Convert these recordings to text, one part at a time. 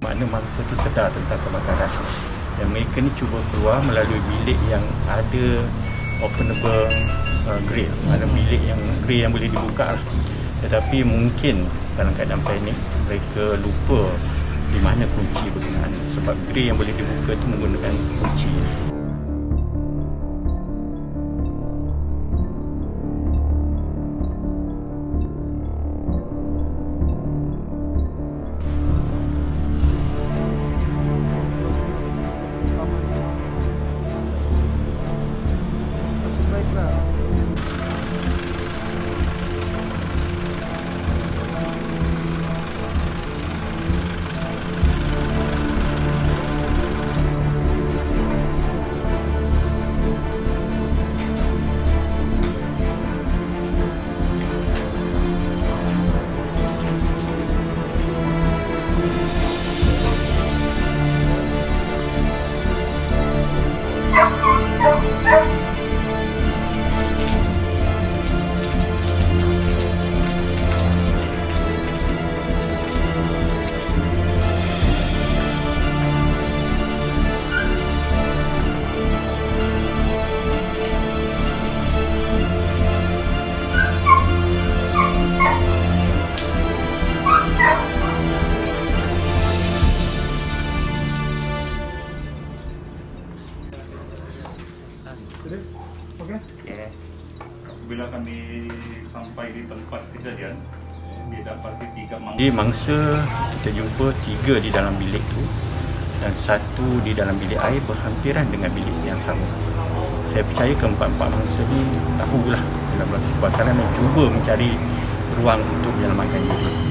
Mana mangsa tu sedar tentang kebakaran dan mereka ni cuba keluar melalui bilik yang ada openable uh, grill mana bilik yang grill yang boleh dibuka. Tetapi mungkin dalam keadaan panik mereka lupa di mana kunci berkenaan. Sebab grill yang boleh dibuka tu menggunakan kunci Okay. Bila kami sampai di tempat kejadian, dia dapati tiga mangsa. Jadi mangsa kita jumpa tiga di dalam bilik tu dan satu di dalam bilik air berhampiran dengan bilik yang sama. Saya percaya keempat-empat mangsa ni tahulah dalam kebakaran dan cuba mencari ruang untuk menyelamatkan diri.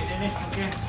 ini, oke. Okay.